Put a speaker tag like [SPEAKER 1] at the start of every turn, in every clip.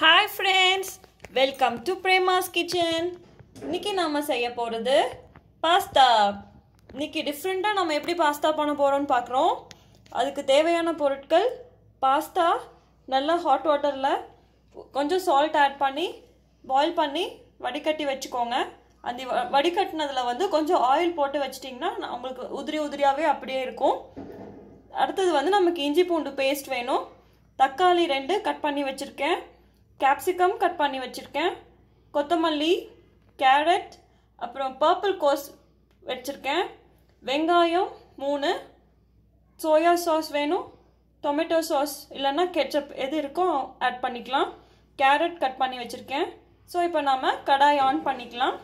[SPEAKER 1] Hi friends welcome to Prema's kitchen இன்னைக்கு நாம் செய்ய போகிறது பாஸ்தா இன்னைக்கு டிஃப்ரெண்ட்டாக நம்ம எப்படி பாஸ்தா பண்ண போகிறோம்னு பார்க்குறோம். அதுக்கு தேவையான பொருட்கள் பாஸ்தா நல்லா ஹாட் வாட்டரில் கொஞ்சம் சால்ட் ஆட் பண்ணி பாயில் பண்ணி வடிகட்டி வச்சுக்கோங்க. அந்த வ- வடிகட்டினதில் வந்து கொஞ்சம் ஆயில் போட்டு வச்சிட்டிங்கன்னா நான் உங்களுக்கு உதிரி உதிரியாகவே அப்படியே இருக்கும். அடுத்தது வந்து நமக்கு இஞ்சி பூண்டு பேஸ்ட் வேணும். தக்காளி ரெண்டு கட் பண்ணி வச்சுருக்கேன். கேப்சிகம் கட் பண்ணி வச்சுருக்கேன். கொத்தமல்லி கேரட் அப்புறம் பர்பிள் கோஸ் வச்சுருக்கேன். வெங்காயம் மூணு. சோயா சாஸ் வேணும். டொமேட்டோ சாஸ் இல்லைன்னா கெச்சப் எது இருக்கோ ஆட் பண்ணிக்கலாம். கேரட் கட் பண்ணி வச்சுருக்கேன். ஸோ இப்போ நாம் கடாய் ஆன் பண்ணிக்கலாம்.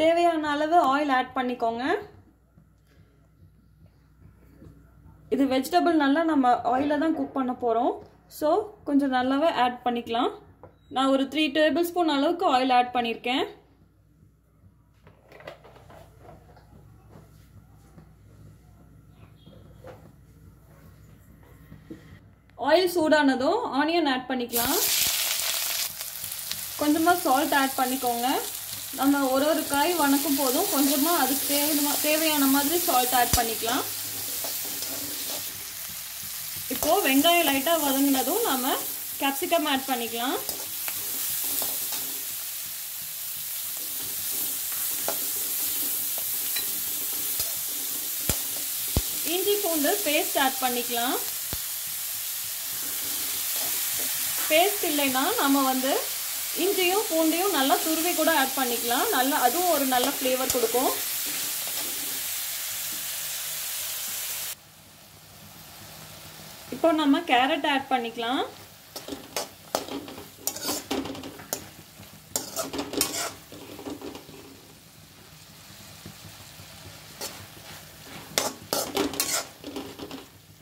[SPEAKER 1] தேவையான அளவு ஆயில் ஆட் பண்ணிக்கோங்க. இது வெஜிடபிள் நல்லா நம்ம ஆயிலில் தான் குக் பண்ண போகிறோம் ஸோ கொஞ்சம் நல்லாவே ஆட் பண்ணிக்கலாம். நான் ஒரு த்ரீ டேபிள் ஸ்பூன் அளவுக்கு ஆயில் ஆட் பண்ணியிருக்கேன் ஆயில் சூடானதும் ஆனியன் ஆட் பண்ணிக்கலாம். கொஞ்சமாக சால்ட் ஆட் பண்ணிக்கோங்க. நம்ம ஒரு ஒரு காய் வணக்கும் போதும் கொஞ்சமாக அதுக்கு தேவையான தேவையான மாதிரி சால்ட் ஆட் பண்ணிக்கலாம். இப்போ வெங்காயம் லைட்டாக வதங்கினதும் நம்ம கேப்சிகம் ஆட் பண்ணிக்கலாம். இஞ்சி பூண்டு பேஸ்ட் ஆட் பண்ணிக்கலாம். பேஸ்ட் இல்லைன்னா நம்ம வந்து இஞ்சியும் பூண்டையும் நல்லா துருவி கூட ஆட் பண்ணிக்கலாம். நல்லா அதுவும் ஒரு நல்ல ஃப்ளேவர் கொடுக்கும். இப்போ நம்ம கேரட் ஆட் பண்ணிக்கலாம்.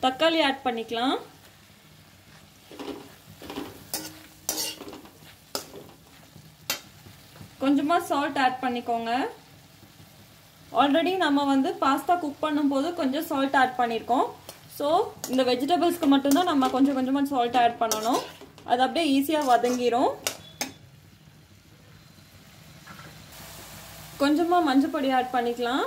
[SPEAKER 1] தக்காளி ஆட் பண்ணிக்கலாம். கொஞ்சமாக சால்ட் ஆட் பண்ணிக்கோங்க. ஆல்ரெடி நம்ம வந்து பாஸ்தா குக் பண்ணும்போது கொஞ்சம் சால்ட் ஆட் பண்ணியிருக்கோம் ஸோ இந்த வெஜிடபிள்ஸ்க்கு மட்டும்தான் நம்ம கொஞ்சம் கொஞ்சமாக சால்ட் ஆட் பண்ணணும். அது அப்படியே ஈஸியாக வதங்கிரும். கொஞ்சமாக மஞ்சள் பொடி ஆட் பண்ணிக்கலாம்.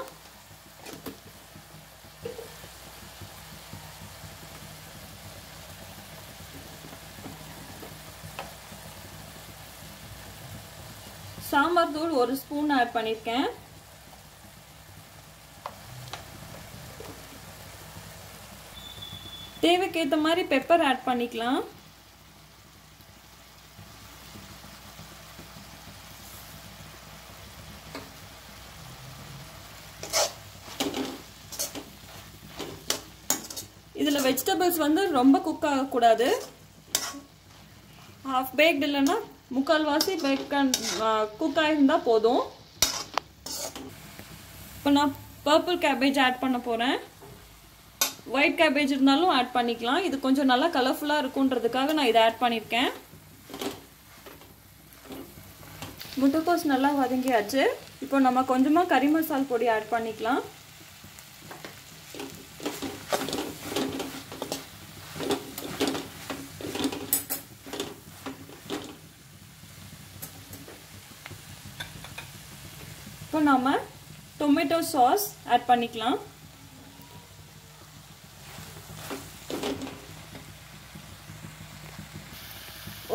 [SPEAKER 1] சாம்பார் தூள் ஒரு ஸ்பூன் ஆட் பண்ணியிருக்கேன் தேவைக்கேற்ற மாதிரி பெப்பர் ஆட் பண்ணிக்கலாம். இதில் வெஜிடபிள்ஸ் வந்து ரொம்ப குக் ஆகக்கூடாது. ஹாஃப் பேக்டு இல்லைன்னா முக்கால்வாசி பேக் குக் ஆகிருந்தால் போதும். இப்போ நான் பர்பிள் கேபேஜ் ஆட் பண்ண போகிறேன் ஒயிட் கேபேஜ் இருந்தாலும் ஆட் பண்ணிக்கலாம். இது கொஞ்சம் நல்லா கலர்ஃபுல்லாக இருக்குன்றதுக்காக நான் இதை ஆட் பண்ணியிருக்கேன் முட்டைக்கோஸ் நல்லா வதங்கியாச்சு. இப்போ நம்ம கொஞ்சமாக கறி மசால் பொடி ஆட் பண்ணிக்கலாம். இப்போ நாம் டொமேட்டோ சாஸ் ஆட் பண்ணிக்கலாம்.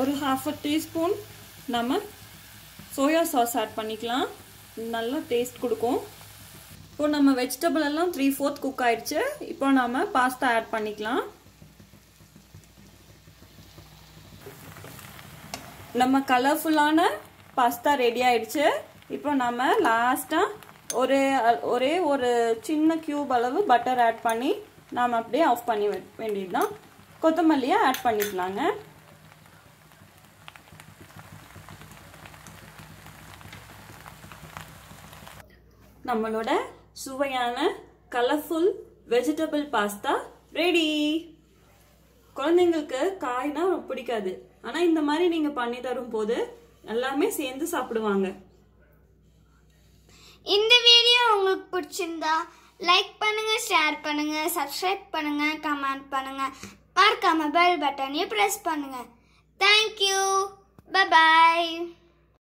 [SPEAKER 1] ஒரு ஹாஃப் அ டீஸ்பூன் நம்ம சோயா சாஸ் ஆட் பண்ணிக்கலாம். நல்லா டேஸ்ட் கொடுக்கும். இப்போ நம்ம வெஜிடபிள் எல்லாம் த்ரீ ஃபோர்த் குக் ஆயிடுச்சு. இப்போ நாம பாஸ்தா ஆட் பண்ணிக்கலாம். நம்ம கலர்ஃபுல்லான பாஸ்தா ரெடி ஆயிடுச்சு. இப்போ நம்ம லாஸ்ட்டாக ஒரே ஒரே ஒரு சின்ன கியூப் அளவு பட்டர் ஆட் பண்ணி நாம் அப்படியே ஆஃப் பண்ணி வேண்டியதுதான். கொத்தமல்லியை ஆட் பண்ணிக்கலாங்க. நம்மளோட சுவையான கலர்ஃபுல் வெஜிடபிள் பாஸ்தா ரெடி குழந்தைங்களுக்கு காய்னா பிடிக்காது. ஆனா இந்த மாதிரி நீங்க பண்ணி தரும் போது எல்லாமே சேர்ந்து சாப்பிடுவாங்க.
[SPEAKER 2] இந்த வீடியோ உங்களுக்கு பிடிச்சிருந்தா லைக் பண்ணுங்க ஷேர் பண்ணுங்க சப்ஸ்கிரைப் பண்ணுங்க கமெண்ட் பண்ணுங்க. மறக்காம பெல் பட்டனையும் ப்ரெஸ் பண்ணுங்க. Thank you bye